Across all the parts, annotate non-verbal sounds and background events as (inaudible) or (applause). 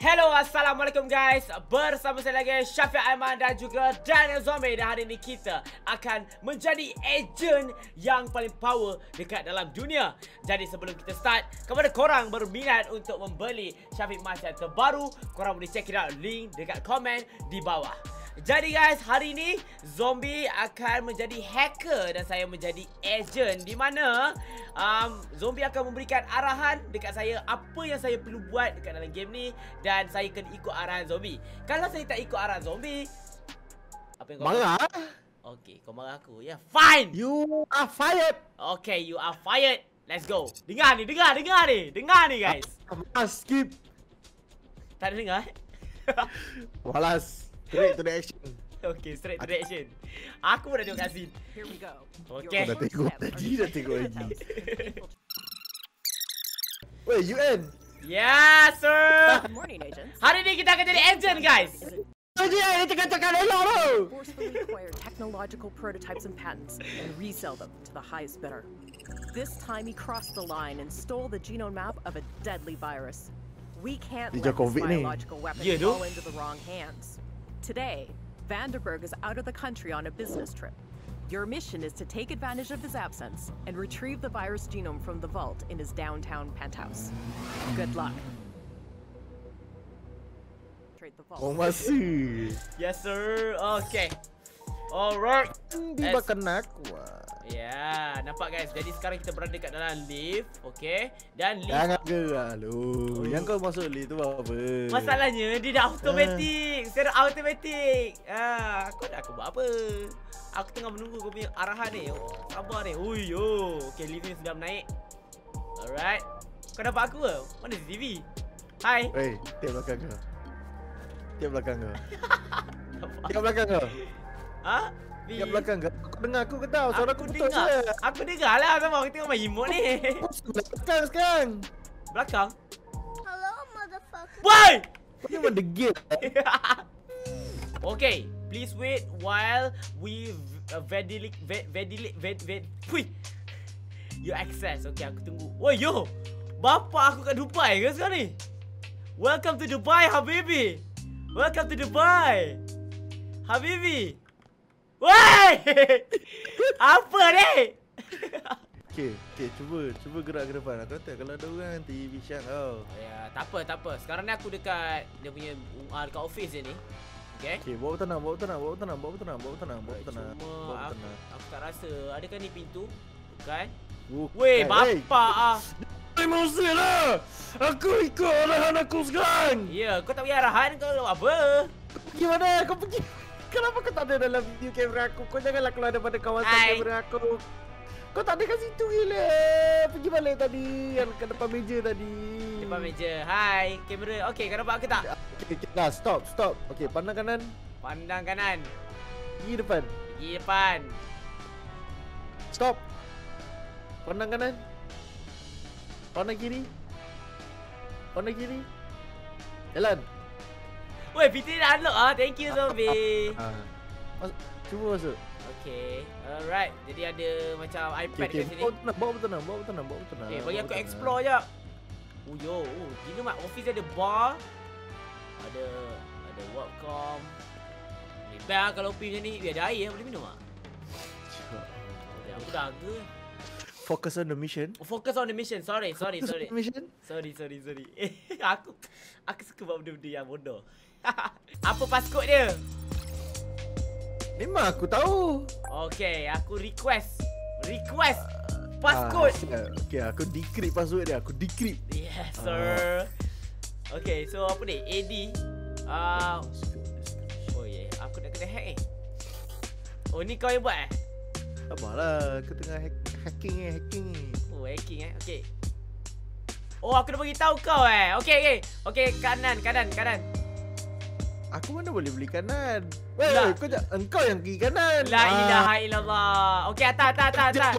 Hello, Assalamualaikum guys. Bersama saya lagi Syafiq Aiman dan juga Daniel Zombie Dan hari ini kita akan menjadi agent yang paling power dekat dalam dunia. Jadi sebelum kita start Kepada korang berminat untuk membeli Syafiq Mas yang terbaru Korang boleh check it out. Link dekat komen di bawah jadi guys, hari ini Zombie akan menjadi hacker dan saya menjadi agent di mana um, Zombie akan memberikan arahan dekat saya apa yang saya perlu buat dekat dalam game ni dan saya kena ikut arahan Zombie. Kalau saya tak ikut arahan Zombie, apa yang kau marah? Okay, kau marah aku. Ya, yeah, fine. You are fired. Okay, you are fired. Let's go. Dengar ni, dengar, dengar ni. Dengar ni guys. Skip. Tak ada dengar? Walas. Straight to the action. Okay, straight to the action. Aku pun dah tengok kat scene. Here we go. Okay. Dah tengok tadi, dah tengok lagi. Wait, UN. Yeah, sir. Good morning, agents. Hari ni kita akan jadi agent, guys. Elok tu. Forcefully acquire technological prototypes and patents and resell them to the highest bidder. This time he crossed the line and stole the genome map of a deadly virus. We can't let this biological weapon fall into the wrong hands. Today, Vanderberg is out of the country on a business trip. Your mission is to take advantage of his absence and retrieve the virus genome from the vault in his downtown penthouse. Good luck. Masih. Yes sir. Okay. Alright. Di makan aku. Ya, nampak guys. Jadi sekarang kita berada dekat dalam lift, okey. Dan lift Jangan gerak lu. Oh. Yang kau masuk lift tu apa? Masalahnya dia dah automatic. Uh. Secara automatic. Ah, aku nak aku buat apa? Aku tengah menunggu kau punya arahan ni. Oh, sabar ni. Ui yo. Okey, lift ni sudah naik. Alright. Kau dapat aku ke? Mana TV? Hai. Hey, tiap belakang kau. Tiap belakang kau. (laughs) tiap belakang kau. Ha? Kat belakang kau. Kau dengar aku ke tahu? Suara aku putus je. Aku dengar lah sama kita tengok main emote ni. Belakang sekarang. Belakang? Hello motherfucker. Boy! Kau ni memang degil. (laughs) okay, please wait while we uh, vedilik ved vedilik ved ved pui. You access. Okay, aku tunggu. Woi yo. Bapa aku kat Dubai ke sekarang ni? Welcome to Dubai, Habibi. Welcome to Dubai. Habibi. Woi! Apa ni? Okey, okey, cuba cuba gerak ke depan. Aku kata kalau ada orang nanti bising kau. Ya, tak apa, tak apa. Sekarang ni aku dekat dia punya uh, dekat office dia ni. Okey. Okey, bawa tenang, bawa tenang, bawa tenang, bawa tenang, bawa tenang, bawa tenang. Cuma bawa aku, tenang. aku tak rasa. Adakah ni pintu? Bukan? Bukan. Weh, bapak ah. Memang lah. Aku ikut arahan aku sekarang. Ya, kau tak punya arahan kau apa? Kau pergi mana? Kau pergi Kenapa kau tak ada dalam video kamera aku? Kau janganlah keluar daripada kawasan Hai. kamera aku. Kau tak ada kat situ gila. Pergi balik tadi yang ke depan meja tadi. Depan meja. Hai, kamera. Okey, kau nampak aku tak? Okey, okay, dah stop, stop. Okey, pandang kanan. Pandang kanan. Pergi depan. Pergi depan. Stop. Pandang kanan. Pandang kiri. Pandang kiri. Jalan. Woi, PT dah unlock ah. Thank you Zombie. (laughs) Ah. Mas cuba masuk. Okay, alright. Jadi ada macam iPad okay, okay. kat sini. Bawa tenang, bawa tenang, bawa tenang, bawa tenang. Okay, bagi aku explore jap. Oh yo, oh, gila mak office ada bar. Ada ada workcom. Ni bang kalau pergi macam ni, biar ada air boleh minum ah. Aku dah ke? Focus on the mission. Focus on the mission. Sorry, sorry, Focus sorry. On the mission. Sorry, sorry, sorry. Eh, (laughs) aku aku suka buat benda-benda yang bodoh. (laughs) Apa passcode dia? Memang aku tahu. Okay, aku request. Request passcode. Ah, okay, aku decrypt password dia. Aku decrypt. Yes, sir. Ah. Okay, so apa ni? AD. Uh, oh yeah, aku nak kena hack eh. Oh, ni kau yang buat eh? Sabarlah, aku tengah hack, hacking eh, hacking Oh, hacking eh. Okay. Oh, aku dah bagi tahu kau eh. Okay, okay. Okay, kanan, kanan, kanan. Aku mana boleh beli kanan? Weh, lah. kau jak, engkau yang pergi kanan. La ah. ilaha illallah. Okey, atas, atas, atas, atas.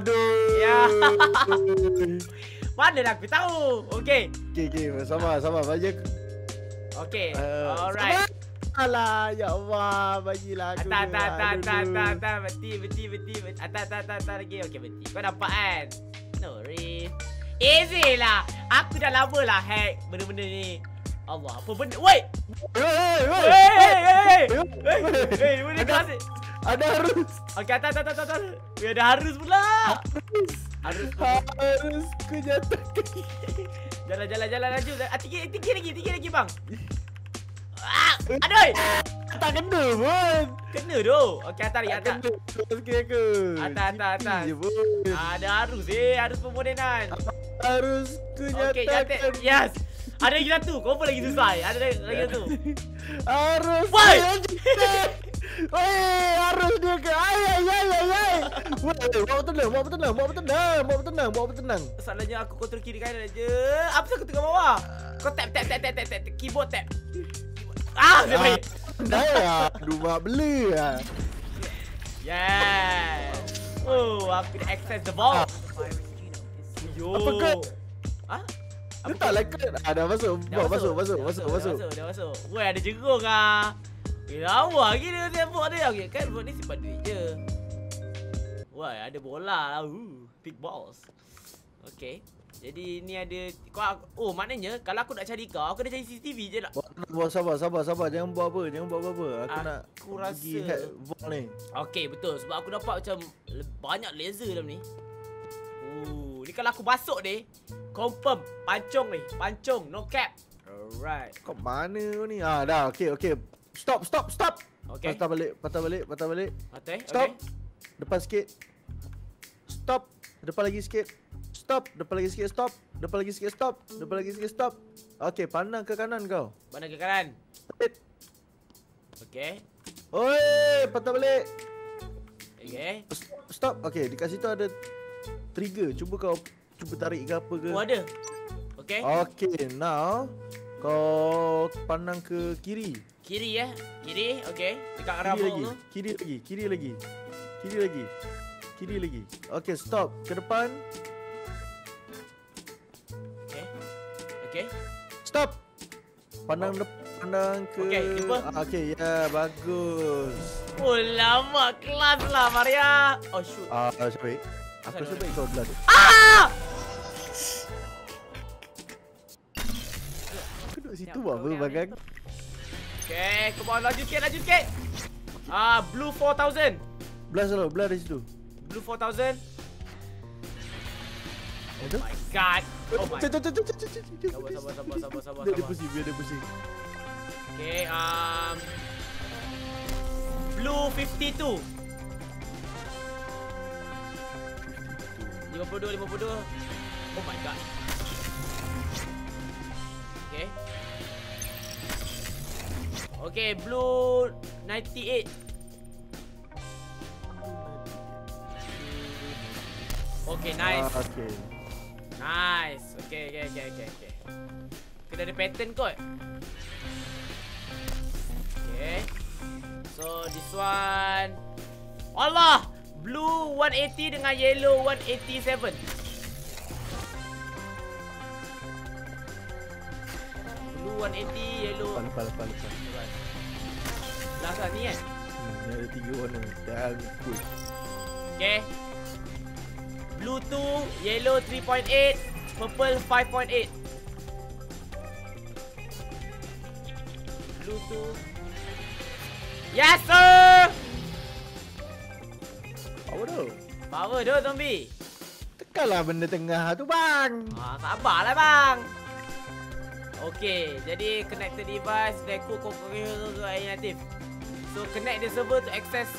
Aduh. Ya. (laughs) Mana nak aku tahu? Okey. Okey, okey, sama, sama bagi aku. Okey. Uh, Alright. Alah, ya Allah, bagilah aku. Atas, atas, atas, atas, atas, atas, beti, beti, beti. Atas, atas, atas, atas lagi. Okey, beti. Kau dapat kan? No, worries. Easy lah. Aku dah lama lah hack benda-benda ni. Allah, apa benda? Hei, Hei, hei. hei, hei! Hei, Hei, hei, benda Ada- harus. Okey, atas, atas, atas, atas. Weh, ada harus pula. Harus. Harus ku nyatakan. Jalan, jalan, jalan laju. Ah, tinggi, tinggi lagi, tinggi lagi, bang. Ah, aduh. Tak kena pun. Kena tu. Okey, atas lagi, Tak atas. kena. Terus kira ke? Atas, atas, atas. Ah, Ada harus eh, harus pemodenan. Harus ku Okey, nyatakan. Yes. Ada lagi satu. Kau pun lagi susah. eh. Ada lagi satu. Harus. Woi! Woi, harus dia ke. Ai ai ai ai ai. Woi, bawa tenang, bawa tenang, bawa tenang, bawa tenang, bawa tenang. Masalahnya aku kontrol kiri kanan aja. Apa sih aku tengah bawah? Kau tap tap tap tap tap tap keyboard tap. Ah, dia baik. Dah ya, dua beli ya. Yes. Oh, aku dah access the vault. Yo. Apa kau? Ah? Dia tak like. Ah, dah masuk. Bawa masuk, masuk, dah masuk, masuk. Dah masuk, dah masuk. Weh, ada jerung ah. Eh, lawa gila dia buat dia. Okey, kan buat ni simpan duit je. Wah, ada bola lah. Uh, big balls. Okey. Jadi ni ada kau oh maknanya kalau aku nak cari kau aku kena cari CCTV je lah. Bawa sabar, sabar, sabar. Jangan buat apa, jangan buat apa-apa. Aku Aku nak rasa- pergi hack vault ni. Okey betul sebab aku dapat macam banyak laser dalam ni. Oh, ni kalau aku masuk ni confirm pancung ni, pancung no cap. Alright. Kau mana kau ni? Ah, dah. Okey, okey. Stop, stop, stop. Okey. Patah balik, patah balik, patah balik. Mati. Stop. Okey. Depan sikit. Stop. Depan lagi sikit. Stop. Depan lagi sikit. Stop. Depan lagi sikit. Stop. Depan lagi sikit. Stop. Okey, pandang ke kanan kau. Mana ke kanan? Okey. Oi, patah balik. Okey. S- Stop. Okey, dekat situ ada trigger. Cuba kau cuba tarik ke apa ke. Oh ada. Okey. Okey, now kau pandang ke kiri. Kiri ya. Kiri. Okey. Dekat arah Kiri lagi. tu. Kiri lagi. Kiri lagi. Kiri lagi. Kiri lagi. Okey, stop. Ke depan. Okey. Okey. Stop. Pandang dep pandang ke Okey, jumpa. Ah, Okey, ya, bagus. Oh lama kelas lah Maria. Oh shoot. Ah, uh, Syafiq. Aku sebab kau belah tu. Ah! Buat go apa bagang? Okey, come on laju sikit, laju sikit. Ah, blue 4000. Belah selalu, belah dari situ. Blue 4000. Ada? My god. Oh my. Sabar, sabar, sabar, sabar, sabar, dia pusing, dia pusing. Okay, um Blue 52 52, 52 Oh my god Okay Okay, blue 98 Okay, nice Ah, Okey. Nice. Okay, okay, okay, okay, okay. Kena ada pattern kot. Okay. So this one. Allah! Blue 180 dengan yellow 187. Blue 180, yellow. Lepas, lepas, lepas, lepas. One ni kan? Hmm, ada tiga warna. Dah good. Okay. Blue 2, yellow 3.8, purple 5.8. Blue 2. Yes sir! Apa tu? Power tu zombie. Tekanlah benda tengah tu bang. Ah, sabarlah bang. Okay, jadi connected device, network native. So connect the server to access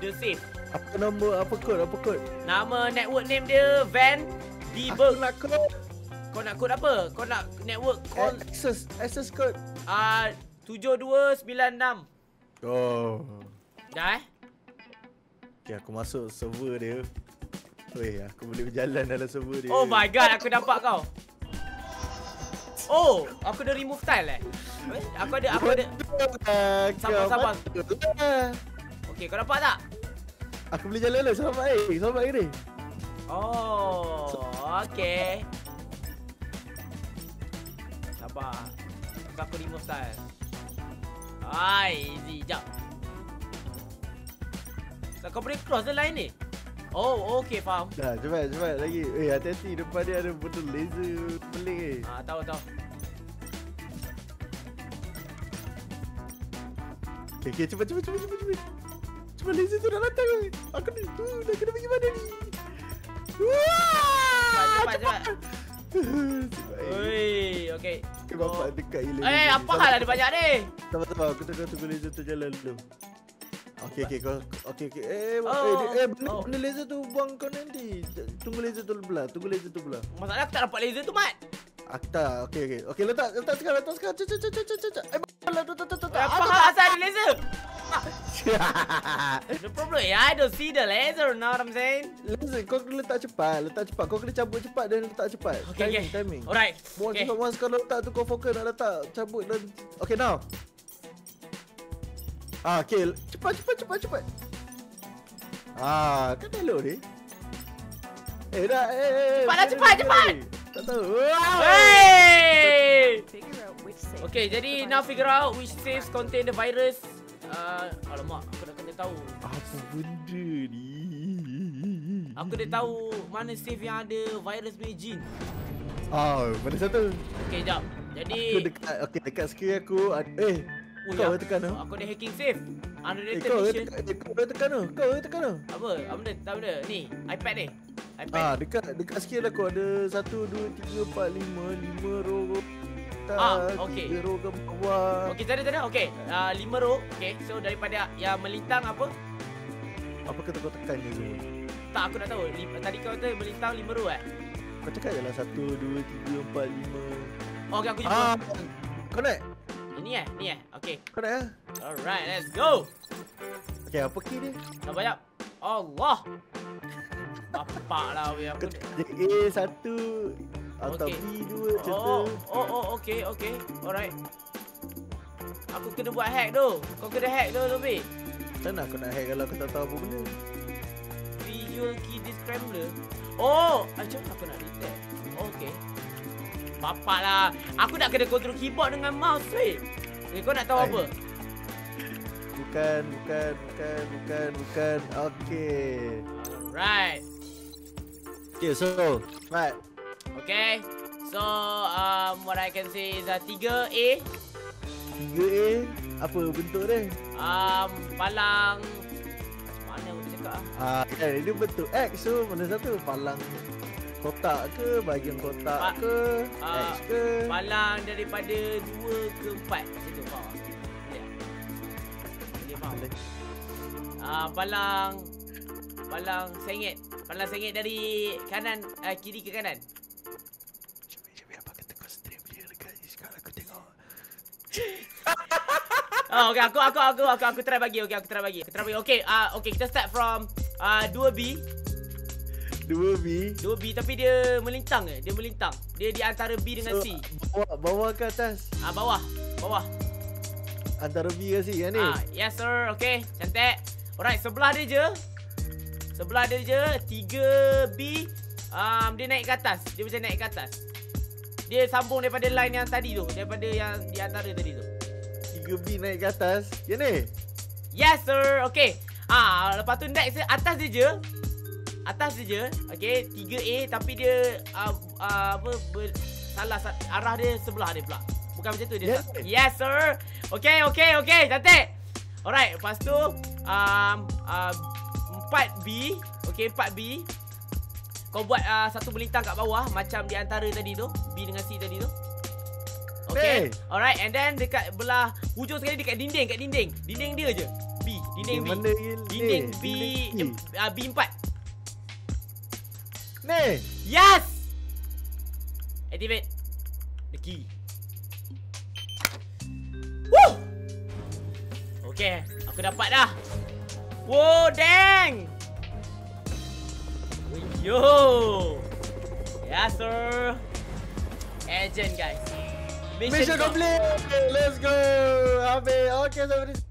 the safe. Apa nombor, apa kod, apa kod? Nama network name dia Van Aku Debug. nak kod. Kau nak kod apa? Kau nak network call Access, access code. Ah, 7296. Oh. Dah eh? Okay, aku masuk server dia. Weh, aku boleh berjalan dalam server dia. Oh my god, aku nampak kau. Oh, aku dah remove tile eh. Eh, Aku ada, aku ada. Sabar, sabar. sabar. Okey, kau nampak tak? Aku boleh jalan lah, selamat eh. Selamat ke ni? Oh, okey. Sabar. Aku, remove tile. Hai, easy. Jap. So, kau boleh cross the line ni? Oh, okey, faham. Dah, cepat, cepat lagi. Eh, hati-hati depan dia ada benda laser pelik eh. Ah, tahu tahu. Okay, okay, cepat, cepat, cepat, cepat, cepat. Cepat laser tu dah datang. Aku ni, tu, dah kena pergi mana ni? Wah! Cepat, cepat, Oi, okey. Okay, bapak dekat gila. Eh, apa hal ada banyak ni? Sabar, sabar. Aku tengah tunggu laser tu jalan dulu. Okey, okey, kau. Okey, okey. Eh, Oh, eh, eh, benda, oh. benda laser tu buang kau nanti. Tunggu laser tu belah. Tunggu laser tu belah. Masalah aku tak dapat laser tu, Mat. Aku tak. Okey, okey. Okey, letak, letak sekarang, letak sekarang. Cek, cek, cek, cek, cek, cek. Eh, tu, tu, tu, tu, tu. Apa hal asal ada laser? No problem. Yeah, I don't see the laser, know what I'm saying? Laser, kau kena letak cepat. Letak cepat. Kau kena cabut cepat dan letak cepat. Okay, timing, okay. timing. Alright. Once, Okay. okay. once kau letak tu kau fokus nak letak cabut dan Okay now. Ah okay cepat cepat cepat cepat. Ah kan elok ni. Eh dah eh eh. Cepatlah, eh, cepat, eh, cepat. eh, Tak tahu. Wah. Hey! Figure out which save Okay, jadi now figure out which saves contain the virus. Uh, alamak, aku dah kena tahu. Apa benda ni? Aku dah tahu mana save yang ada virus punya jin. Ah, mana satu? Okay, jap. Jadi, Aku dekat okay dekat skrin aku eh oh, kau ya, tekan tu. Aku ada hacking save. Eh Unrelated kau mission. tekan eh, kau tekan tu. Kau tekan tu. Apa? Apa benda? Tak benda. Ni, iPad ni. iPad. Ah, dekat dekat skrin aku ada 1 2 3 4 5 5 row row. Ah, okey. 3 row ke bawah. Okey, tadi tadi. Okey. Uh, lima row. Okey. So daripada yang melintang apa? Apa kata kau tekan je semua? Tak, aku nak tahu. Lima, tadi kau kata melintang lima row eh? Kau cakap je lah 1 2 3 4 5. Oh, okey aku jumpa. Ah, kau naik? Ini eh? Ni eh? Okey. Kau naik ah? Alright, let's go. Okey, apa key dia? Dah banyak. Allah. Bapak lah weh aku. A satu atau Okey. B dua macam tu. Oh, oh, oh, okey, okey. Alright. Aku kena buat hack tu. Kau kena hack tu, Tobi. Macam mana aku nak hack kalau aku tak tahu apa benda? Visual key descrambler. Oh, macam mana aku nak detect? Okey. Bapak lah. Aku nak kena control keyboard dengan mouse, weh. Okay, kau nak tahu Hai. apa? Bukan, bukan, bukan, bukan, bukan. Okey. Alright. Okay, so, Mat. Okay. So, um, what I can say is uh, 3A. 3A, apa bentuk dia? Um, palang... Macam mana aku nak cakap ah? Ah, kan, dia bentuk X so mana satu palang kotak ke, bahagian kotak Pa- ke, ah, X ke. Palang daripada 2 ke 4 Macam tu faham? Boleh? Boleh? Boleh. Ah, palang Palang sengit Palang sengit dari kanan uh, Kiri ke kanan Oh okay aku aku aku aku aku try bagi okay aku try bagi aku try bagi. Okay ah uh, okay kita start from ah uh, 2B 2B. 2B tapi dia melintang ke dia melintang. Dia di antara B dengan So, C. bawah, bawah ke atas? ah uh, bawah bawah. Antara B ke C yang ni? ah yes sir okay cantik. Alright sebelah dia je. Sebelah dia je 3B um, dia naik ke atas dia macam naik ke atas. Dia sambung daripada line yang tadi tu daripada yang di antara tadi tu 3B naik ke atas. Yang ni? Yes sir. Okay. Ah, lepas tu next atas dia je. Atas dia je. Okay, 3A tapi dia uh, uh, apa ber, salah sa- arah dia sebelah dia pula. Bukan macam tu dia. Yes. Yes, yes sir. Okay, okay, okay. Cantik. Alright, lepas tu um, uh, 4B. Okay, 4B. Kau buat uh, satu melintang kat bawah macam di antara tadi tu, B dengan C tadi tu. Okay. Hey. Alright, and then dekat belah hujung sekali dekat dinding, kat dinding. Dinding dia je. B, dinding B. mana Dinding ni? B Dinding eh, uh, B4. Ni. Yes! Activate the key. Woo! Okay, aku dapat dah. Whoa, dang! Yo! Yes, sir. Agent, guys. Mission complete. Let's go. Habis. Okay, sampai di